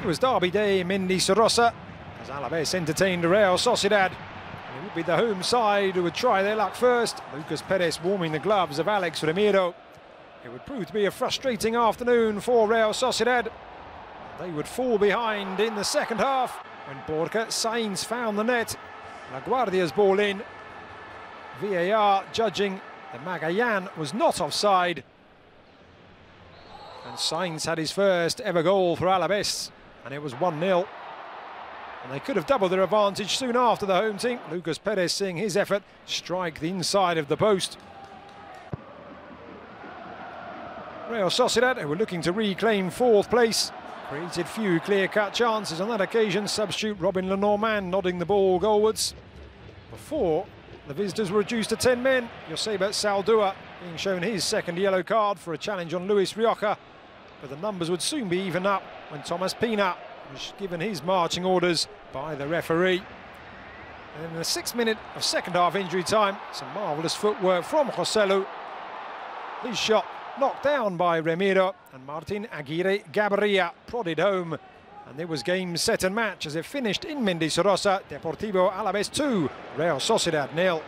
It was Derby Day in Mendizorroza as Alaves entertained Real Sociedad. It would be the home side who would try their luck first. Lucas Perez warming the gloves of Alex Remiro. It would prove to be a frustrating afternoon for Real Sociedad. They would fall behind in the second half when Borja Sainz found the net. Laguardia's ball in. VAR judging that Magallán was not offside. And Sainz had his first ever goal for Alaves, and it was 1-0. And they could have doubled their advantage soon after the home team. Lucas Perez seeing his effort strike the inside of the post. Real Sociedad, who were looking to reclaim fourth place, created few clear-cut chances on that occasion. Substitute Robin Le Normand nodding the ball goalwards. Before, the visitors were reduced to 10 men. Joseba Zaldua being shown his second yellow card for a challenge on Luis Rioja. But the numbers would soon be even up when Tomás Pina was given his marching orders by the referee. And in the sixth minute of second half injury time, some marvellous footwork from Joselu. His shot knocked down by Remiro and Martin Aguirregabiria prodded home. And it was game, set and match as it finished in Mendizorroza, Deportivo Alaves 2, Real Sociedad nil.